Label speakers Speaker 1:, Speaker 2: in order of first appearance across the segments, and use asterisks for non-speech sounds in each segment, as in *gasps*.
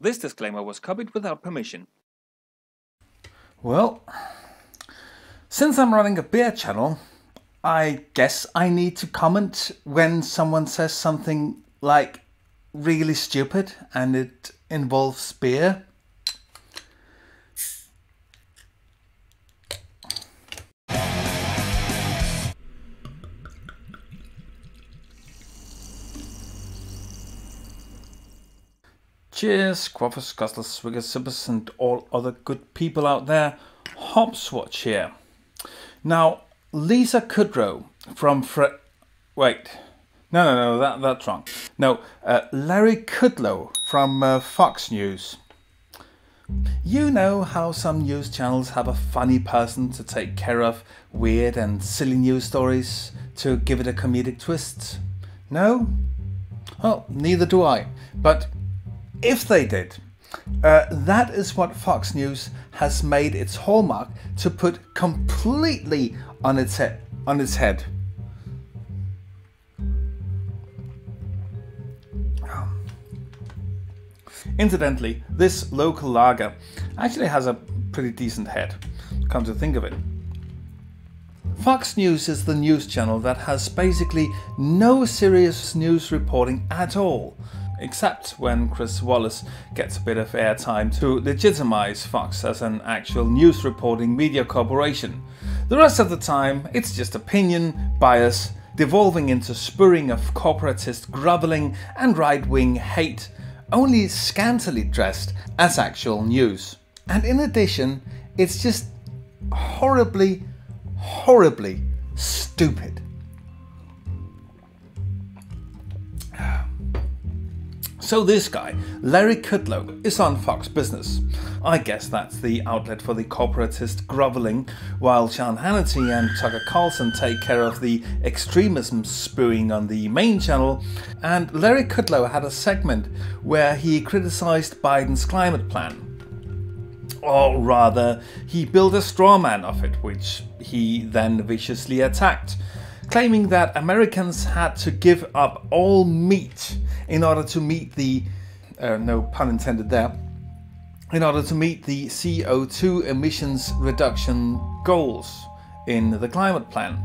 Speaker 1: This disclaimer was copied without permission.
Speaker 2: Well, since I'm running a beer channel, I guess I need to comment when someone says something like really stupid and it involves beer. Cheers, Quaffers, Custlers, Swiggers, Sippers, and all other good people out there. Hopswatch here. Now, Lisa Kudrow from Fre- Wait. No, no, no, that, that's wrong. No, uh, Larry Kudlow from uh, Fox News. You know how some news channels have a funny person to take care of weird and silly news stories to give it a comedic twist? No? Well, neither do I. But if they did, uh, that is what Fox News has made its hallmark to put completely on its head. On its head. Incidentally, this local lager actually has a pretty decent head, come to think of it. Fox News is the news channel that has basically no serious news reporting at all, except when Chris Wallace gets a bit of airtime to legitimize Fox as an actual news reporting media corporation. The rest of the time, it's just opinion, bias, devolving into spurring of corporatist groveling and right wing hate, only scantily dressed as actual news. And in addition, it's just horribly, horribly stupid. So this guy, Larry Kudlow, is on Fox Business. I guess that's the outlet for the corporatist groveling, while Sean Hannity and Tucker Carlson take care of the extremism spewing on the main channel. And Larry Kudlow had a segment where he criticized Biden's climate plan. Or rather, he built a straw man of it, which he then viciously attacked claiming that Americans had to give up all meat in order to meet the, uh, no pun intended there, in order to meet the CO2 emissions reduction goals in the climate plan.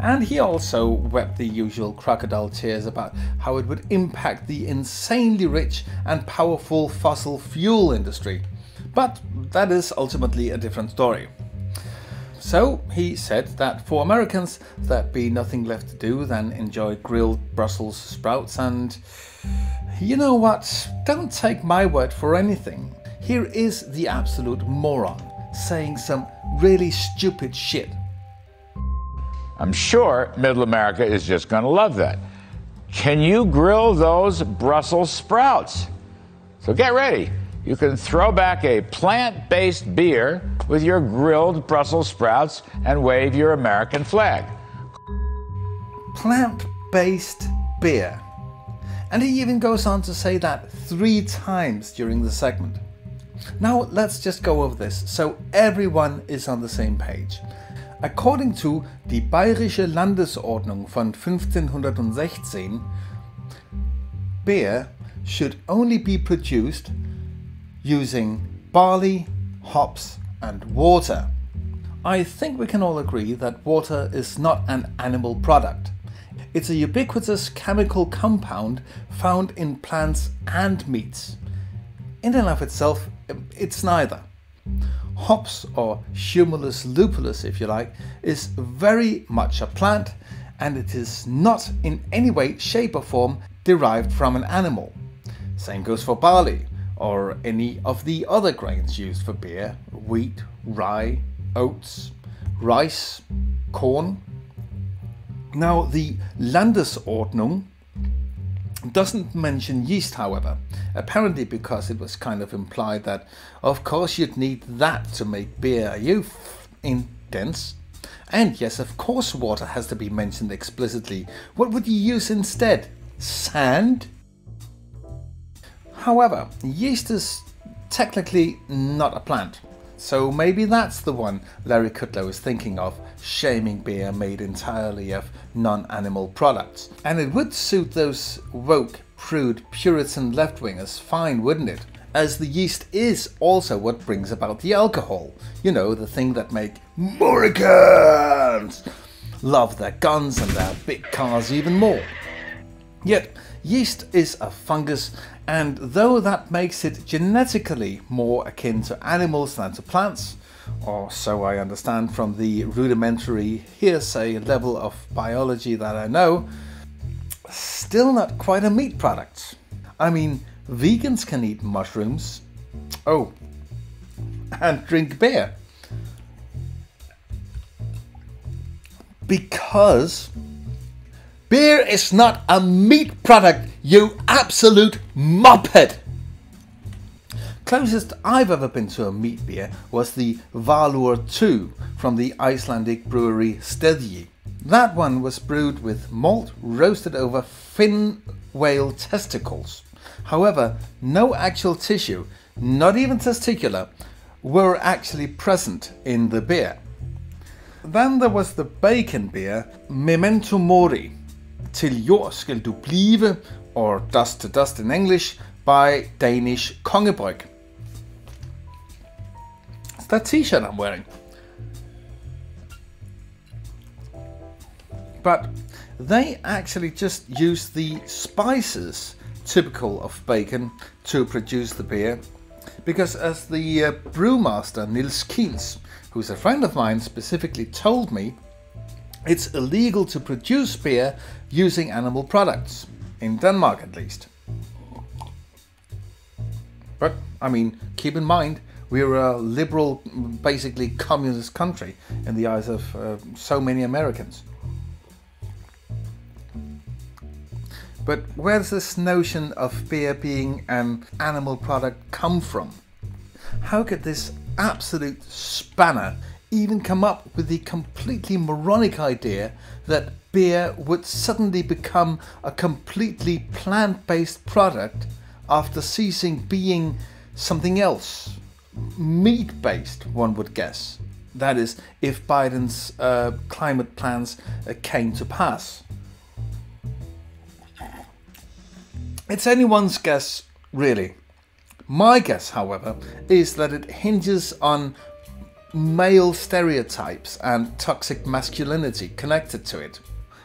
Speaker 2: And he also wept the usual crocodile tears about how it would impact the insanely rich and powerful fossil fuel industry. But that is ultimately a different story. So he said that for Americans, there'd be nothing left to do than enjoy grilled Brussels sprouts. And you know what? Don't take my word for anything. Here is the absolute moron saying some really stupid shit.
Speaker 3: I'm sure Middle America is just going to love that. Can you grill those Brussels sprouts? So get ready. You can throw back a plant based beer with your grilled Brussels sprouts and wave your American flag.
Speaker 2: Plant based beer. And he even goes on to say that three times during the segment. Now let's just go over this so everyone is on the same page. According to die Bayerische Landesordnung von 1516, beer should only be produced using barley, hops, and water. I think we can all agree that water is not an animal product. It's a ubiquitous chemical compound found in plants and meats. In and of itself, um, it's neither. Hops, or Humulus lupulus if you like, is very much a plant and it is not in any way, shape, or form derived from an animal. Same goes for barley, or any of the other grains used for beer wheat, rye, oats, rice, corn. Now, the Landesordnung doesn't mention yeast, however, apparently because it was kind of implied that, of course, you'd need that to make beer. You f- intense. And yes, of course, water has to be mentioned explicitly. What would you use instead? Sand? However, yeast is technically not a plant. So maybe that's the one Larry Kudlow is thinking of, shaming beer made entirely of non-animal products. And it would suit those woke, prude, Puritan left-wingers fine, wouldn't it? as the yeast is also what brings about the alcohol. You know, the thing that make Americans love their guns and their big cars even more. Yet, yeast is a fungus, and though that makes it genetically more akin to animals than to plants, or so I understand from the rudimentary hearsay level of biology that I know, still not quite a meat product. I mean, vegans can eat mushrooms. Oh, and drink beer. Because beer is not a meat product, you absolute muppet! Closest I've ever been to a meat beer was the Hvalur 2 from the Icelandic brewery Steðji. That one was brewed with malt roasted over fin whale testicles. However, no actual tissue, not even testicular, were actually present in the beer. Then there was the bacon beer Memento Mori, Til jord skal du blive, or Dust to Dust in English, by Danish Kongebryg. It's that t-shirt I'm wearing. But they actually just use the spices typical of bacon to produce the beer. Because as the uh, brewmaster Nils Kiels, who's a friend of mine, specifically told me, it's illegal to produce beer using animal products, in Denmark at least. But, I mean, keep in mind, we're a liberal, basically communist country in the eyes of uh, so many Americans. But where does this notion of beer being an animal product come from? How could this absolute spanner even come up with the completely moronic idea that beer would suddenly become a completely plant based product after ceasing being something else? Meat based, one would guess. That is, if Biden's uh, climate plans uh, came to pass. It's anyone's guess, really. My guess, however, is that it hinges on male stereotypes and toxic masculinity connected to it.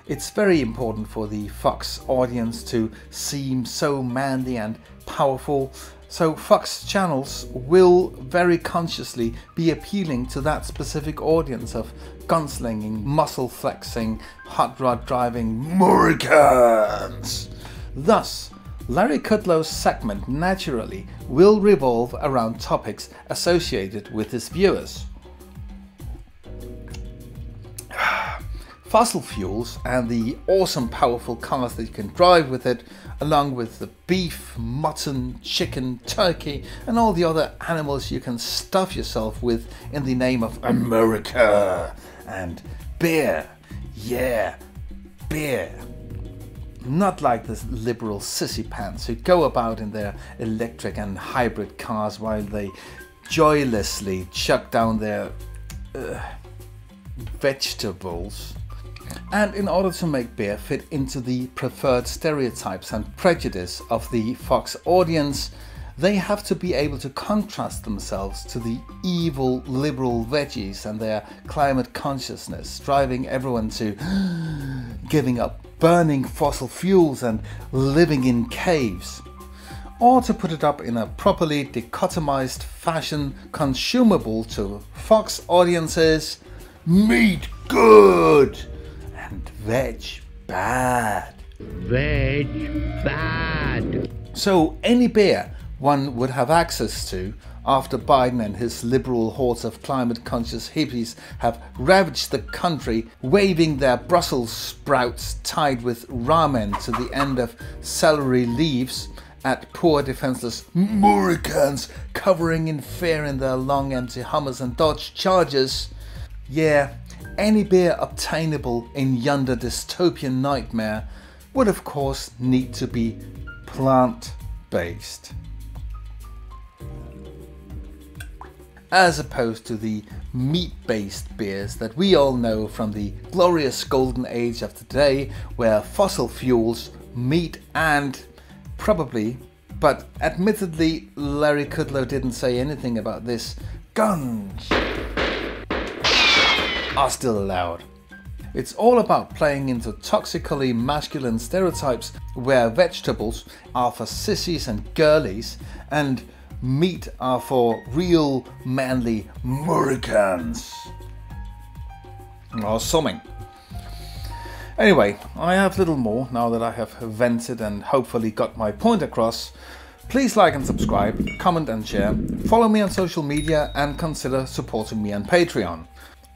Speaker 2: It's very important for the Fox audience to seem so manly and powerful, so Fox channels will very consciously be appealing to that specific audience of gunslinging, muscle flexing, hot rod driving Americans. Thus, Larry Kudlow's segment naturally will revolve around topics associated with his viewers. Fossil fuels and the awesome powerful cars that you can drive with it, along with the beef, mutton, chicken, turkey, and all the other animals you can stuff yourself with in the name of America and beer. Yeah, beer not like the liberal sissy pants who go about in their electric and hybrid cars while they joylessly chuck down their uh, vegetables. And in order to make beer fit into the preferred stereotypes and prejudice of the Fox audience, they have to be able to contrast themselves to the evil liberal veggies and their climate consciousness, driving everyone to *gasps* giving up burning fossil fuels and living in caves. Or to put it up in a properly dichotomized fashion consumable to Fox audiences, meat good veg bad.
Speaker 4: Veg bad.
Speaker 2: So any beer one would have access to after Biden and his liberal hordes of climate conscious hippies have ravaged the country, waving their Brussels sprouts tied with ramen to the end of celery leaves at poor defenseless Americans covering in fear in their long empty Hummers and Dodge Chargers. Yeah, any beer obtainable in yonder dystopian nightmare would of course need to be plant based. as opposed to the meat based beers that we all know from the glorious golden age of today, where fossil fuels, meat, and probably but admittedly, Larry Kudlow didn't say anything about this. Guns are still allowed. It's all about playing into toxically masculine stereotypes where vegetables are for sissies and girlies and meat are for real manly Murricans. Or something. Anyway, I have little more now that I have vented and hopefully got my point across. Please like and subscribe, comment and share, follow me on social media and consider supporting me on Patreon.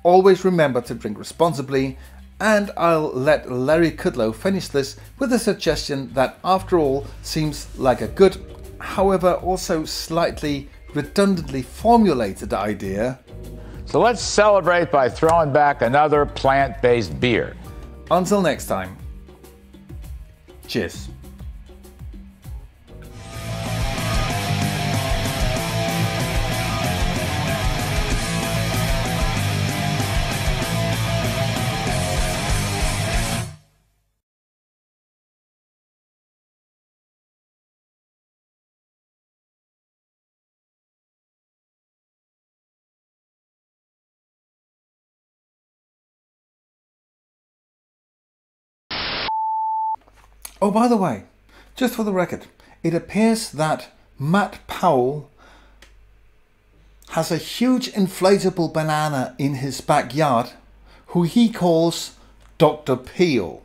Speaker 2: Always remember to drink responsibly and I'll let Larry Kudlow finish this with a suggestion that after all seems like a good, however also slightly redundantly formulated idea.
Speaker 3: So let's celebrate by throwing back another plant based beer.
Speaker 2: Until next time, cheers. Oh, by the way, just for the record, it appears that Matt Powell has a huge inflatable banana in his backyard who he calls Dr. Peel.